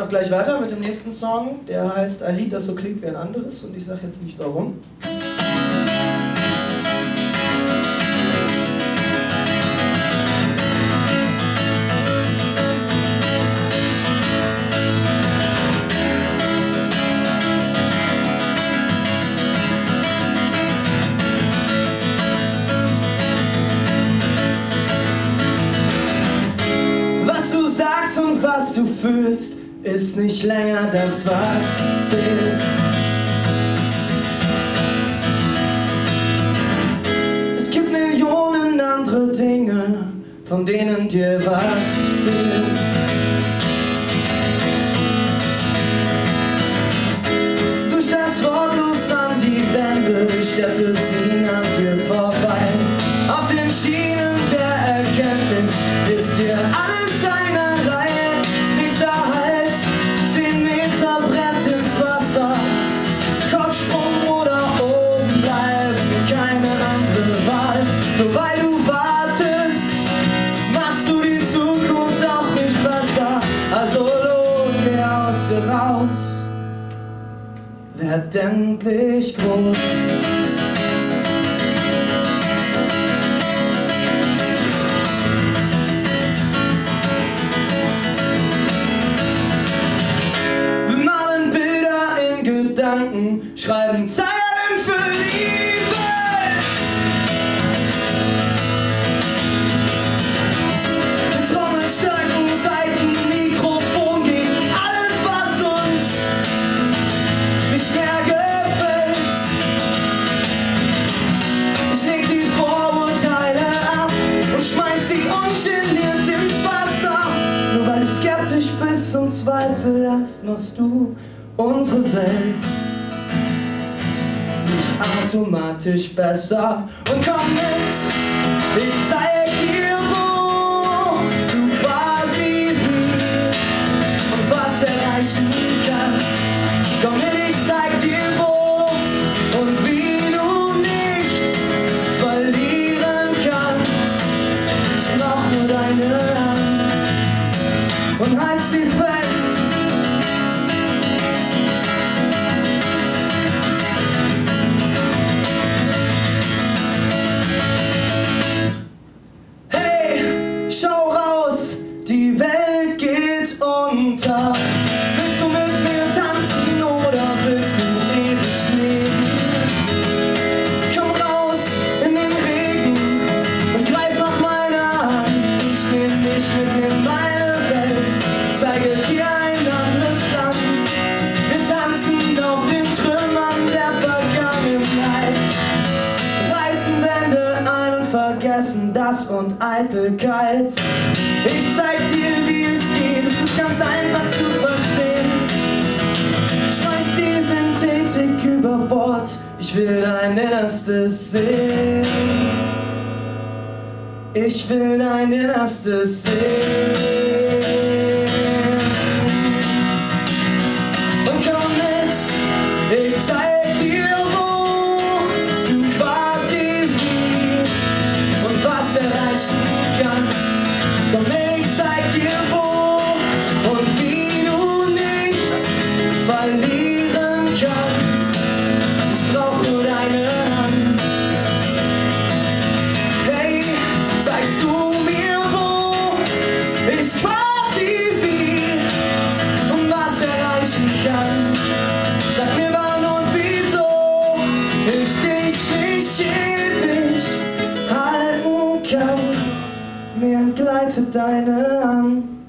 auch gleich weiter mit dem nächsten Song. Der heißt Ein Lied, das so klingt wie ein anderes. Und ich sage jetzt nicht warum. Du fühlst, ist nicht länger das, was zählt. Es gibt Millionen andere Dinge, von denen dir was fehlt. Durch das Wortlos an die Wände, Städte ziehen an dir vorbei. Auf den Schienen der Erkenntnis ist dir alles werd endlich groß. Wir malen Bilder in Gedanken, schreiben Zeilen für die bist und Zweifel hast, machst du unsere Welt nicht automatisch besser. Und komm mit, ich zeig und halt Eitelkeit. Ich zeig dir, wie es geht, es ist ganz einfach zu verstehen. Schmeiß die Synthetik über Bord, ich will dein Innerstes sehen. Ich will dein Innerstes sehen. Mir entgleitet deine Hand.